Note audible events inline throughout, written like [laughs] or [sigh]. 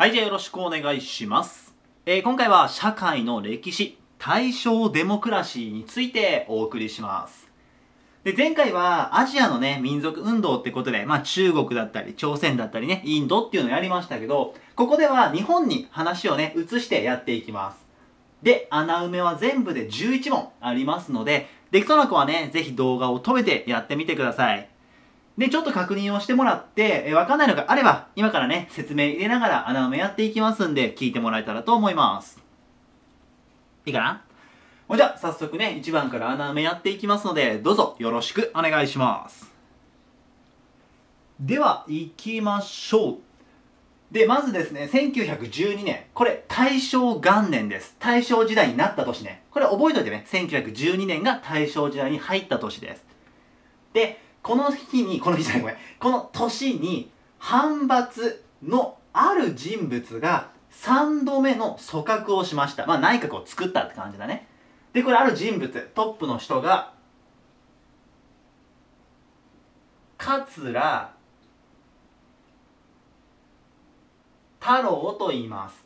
はい、じゃあよろしくお願いします。えー今回は社会の歴史、大正デモクラシーについてお送りします。で、前回はアジアのね、民族運動ってことで、まあ中国だったり、朝鮮だったりね、インドっていうのをやりましたけど、ここでは日本に話をね、移してやっていきます。で、穴埋めは全部で11問ありますので、できそうな子はね、ぜひ動画を止めてやってみてください。で、ちょっと確認をしてもらって、えーわかんないのがあれば、今からね、説明入れながら穴埋めやっていきますんで、聞いてもらえたらと思います。いいかな？じゃ、早速ね、1番から穴埋めやっていきますので、どうぞよろしくお願いします。では、行きましょう。で、まずですね、1912年。これ、大正元年です。大正時代になった年ね。これ覚えといてね、1912年が大正時代に入った年です。で、この日に、この日じゃないごめん、この年に、反発のある人物が3度目の組閣をしました。まあ内閣を作ったって感じだね。で、これある人物、トップの人が、桂太郎と言います。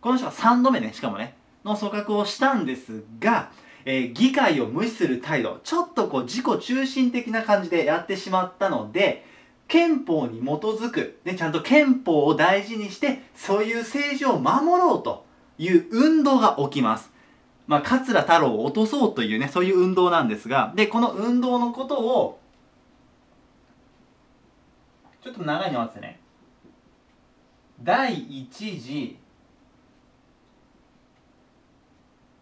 この人が3度目ね、しかもね、の組閣をしたんですが、えー議会を無視する態度、ちょっとこう自己中心的な感じでやってしまったので、憲法に基づく、ね、ちゃんと憲法を大事にして、そういう政治を守ろうという運動が起きます。まあ、桂太郎を落とそうというね、そういう運動なんですが、で、この運動のことを、ちょっと長いの合わせてね。第一次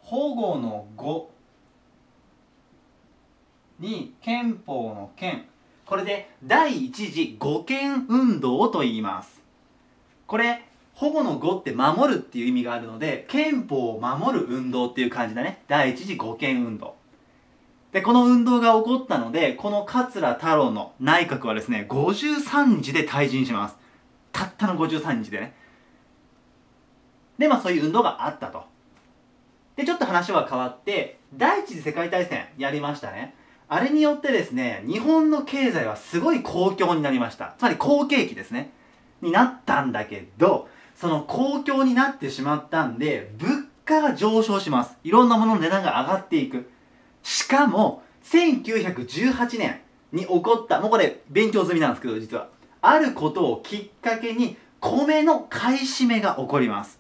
保護の語に憲法の憲。これで第一次護憲運動と言います。これ保護の語って守るっていう意味があるので憲法を守る運動っていう感じだね。第一次護憲運動。でこの運動が起こったのでこの桂太郎の内閣はですね53日で退陣します。たったの53日でね。でまあそういう運動があったと。でちょっと話は変わって第一次世界大戦やりましたね。あれによってですね日本の経済はすごい好況になりました。つまり好景気ですね。になったんだけどその好況になってしまったんで物価が上昇します。いろんなものの値段が上がっていく。しかも1918年に起こったもうこれ勉強済みなんですけど実は。あることをきっかけに米の買い占めが起こります。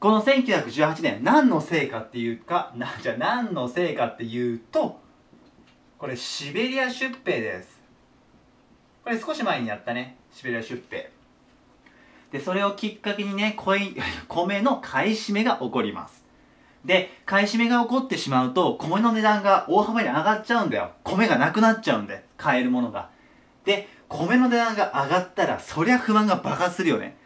この1918年何のせいかっていうかな [laughs] じゃあ何のせいかっていうとこれシベリア出兵です。これ少し前にやったねシベリア出兵。でそれをきっかけにね米 [laughs] 米の買い占めが起こります。で買い占めが起こってしまうと米の値段が大幅に上がっちゃうんだよ。米がなくなっちゃうんで買えるものが。で米の値段が上がったらそりゃ不満が爆発するよね。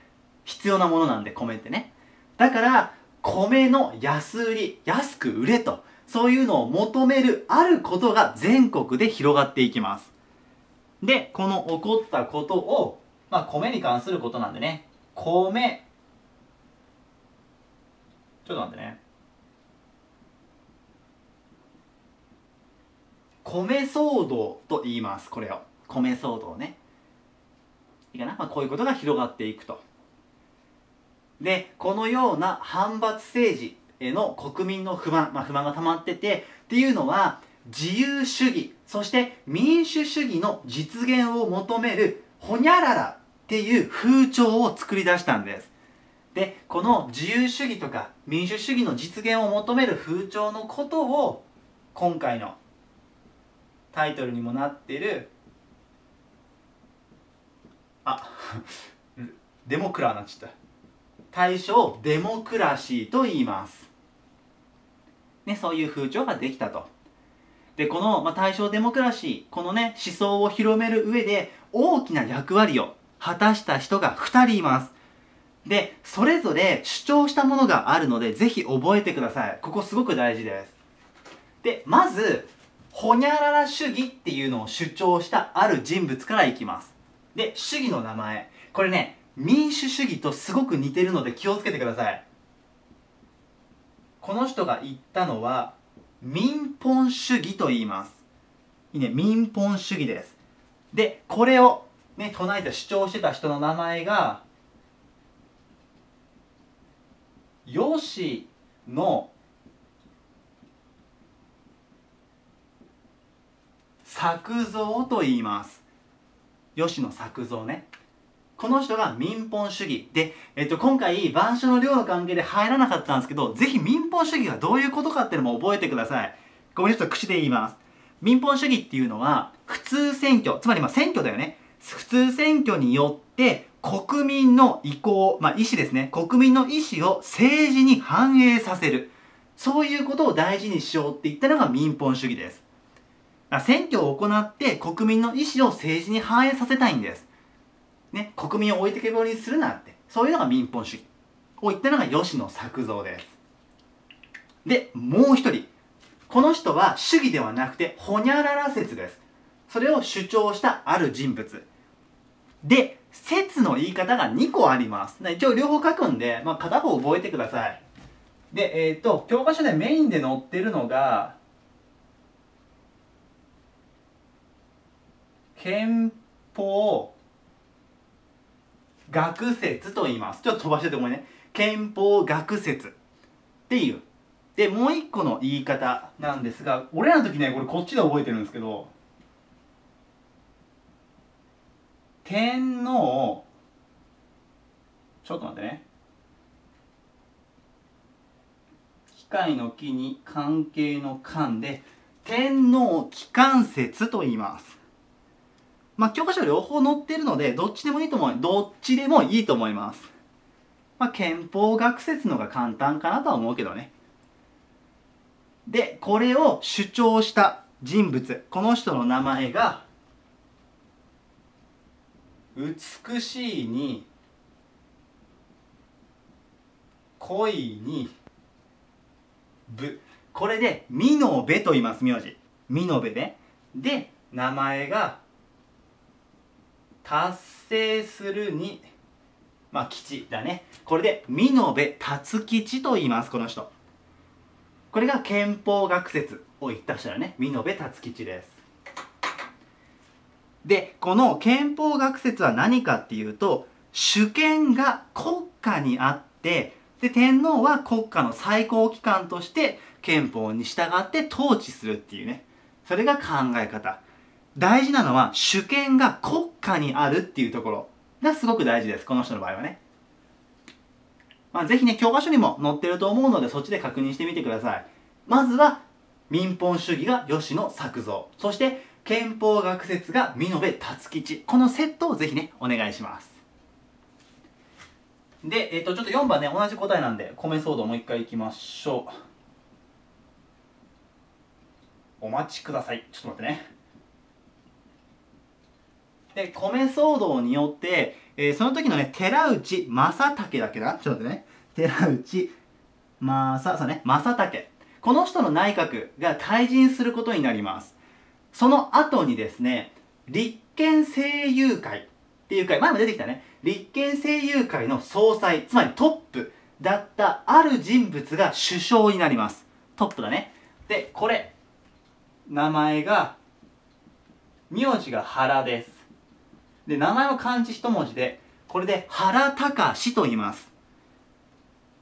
必要なものなんで米ってね。だから米の安売り安く売れとそういうのを求めるあることが全国で広がっていきます。でこの起こったことをまあ米に関することなんでね。米。ちょっと待ってね。米騒動と言いますこれを。米騒動ね。いいかな、まあ、こういうことが広がっていくと。でこのような反発政治への国民の不満、まあ、不満が溜まっててっていうのは自由主義そして民主主義の実現を求めるほにゃららっていう風潮を作り出したんです。でこの自由主義とか民主主義の実現を求める風潮のことを今回のタイトルにもなってるあ [laughs] デモクラーなっちゃった。大正デモクラシーと言います。ね、そういう風潮ができたと。で、この、まあ、大正デモクラシー、このね、思想を広める上で大きな役割を果たした人が2人います。で、それぞれ主張したものがあるので、ぜひ覚えてください。ここすごく大事です。で、まず、ほにゃらら主義っていうのを主張したある人物からいきます。で、主義の名前。これね、民主主義とすごく似てるので気をつけてください。この人が言ったのは民本主義と言います。いいね民本主義です。でこれをね唱えて主張してた人の名前が吉野作造と言います。吉野作造ね。この人が民本主義。で、えっと、今回板書の量の関係で入らなかったんですけどぜひ民本主義がどういうことかっていうのも覚えてください。ごめんちょっと口で言います。民本主義っていうのは普通選挙つまりまあ選挙だよね。普通選挙によって国民の意向、まあ、意思ですね。国民の意思を政治に反映させる。そういうことを大事にしようって言ったのが民本主義です。選挙を行って国民の意思を政治に反映させたいんです。ね、国民を置いてけぼりにするなって。そういうのが民本主義。を言ったのが吉野作造です。で、もう一人。この人は主義ではなくて、ほにゃらら説です。それを主張したある人物。で、説の言い方が2個あります。一応両方書くんで、まあ、片方覚えてください。で、えっ、ー、と、教科書でメインで載ってるのが、憲法学説と言います。ちょっと飛ばしててもね。憲法学説っていう。でもう一個の言い方なんですが俺らの時ねこれこっちで覚えてるんですけど天皇ちょっと待ってね。機械の木に関係の関で天皇機関説と言います。まあ、教科書両方載ってるので、どっちでもいいと思う。どっちでもいいと思います。まあ、憲法学説のが簡単かなとは思うけどね。で、これを主張した人物、この人の名前が、美しいに、恋に、ぶ。これで、美濃部と言います、名字。美濃部ね。で、名前が、達成するにまあ吉だね。これで美濃部達吉と言いますこの人。これが憲法学説を言った人だね。美濃部達吉です。でこの憲法学説は何かっていうと主権が国家にあってで天皇は国家の最高機関として憲法に従って統治するっていうね。それが考え方。大事なのは主権が国家にあるっていうところがすごく大事です。この人の場合はね。まあ、ぜひね、教科書にも載ってると思うので、そっちで確認してみてください。まずは、民本主義が吉野作造。そして、憲法学説が美濃部達吉。このセットをぜひね、お願いします。で、えっ、ー、と、ちょっと4番ね、同じ答えなんで、米騒動もう一回いきましょう。お待ちください。ちょっと待ってね。で、米騒動によって、えー、その時のね、寺内正武だっけな？ちょっと待ってね。寺内正、そうね、正武。この人の内閣が退陣することになります。その後にですね、立憲政友会っていう会、前も出てきたね。立憲政友会の総裁、つまりトップだったある人物が首相になります。トップだね。で、これ、名前が、名字が原です。で、名前も漢字一文字で、これで原隆と言います。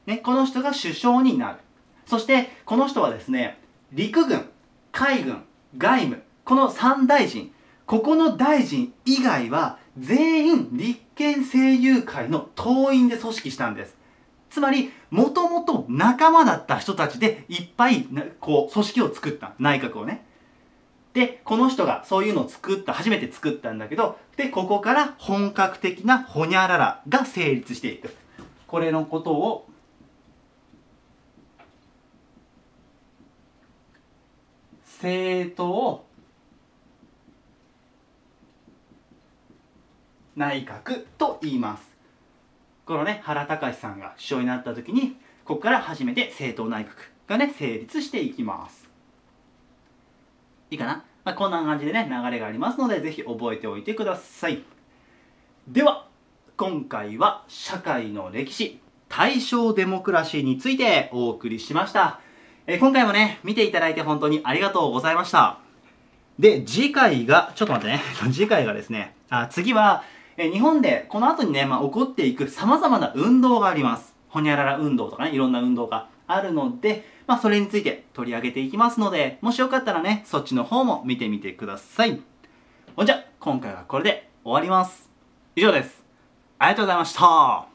ね、この人が首相になる。そして、この人はですね、陸軍、海軍、外務、この三大臣、ここの大臣以外は全員立憲政友会の党員で組織したんです。つまり、もともと仲間だった人たちでいっぱい、こう、組織を作った。内閣をね。で、この人がそういうのを作った、初めて作ったんだけど、で、ここから本格的なホニャララが成立していく。これのことを、政党内閣と言います。このね、原隆さんが首相になった時に、ここから初めて政党内閣がね、成立していきます。いいかな、まあ、こんな感じでね、流れがありますので、ぜひ覚えておいてください。では、今回は社会の歴史、大正デモクラシーについてお送りしました。えー、今回もね、見ていただいて本当にありがとうございました。で、次回が、ちょっと待ってね、[laughs] 次回がですね、あ次は、えー、日本でこの後にね、まあ、起こっていく様々な運動があります。ほにゃらら運動とかねいろんな運動があるのでまあそれについて取り上げていきますのでもしよかったらねそっちの方も見てみてください。ほんじゃ今回はこれで終わります。以上です。ありがとうございました。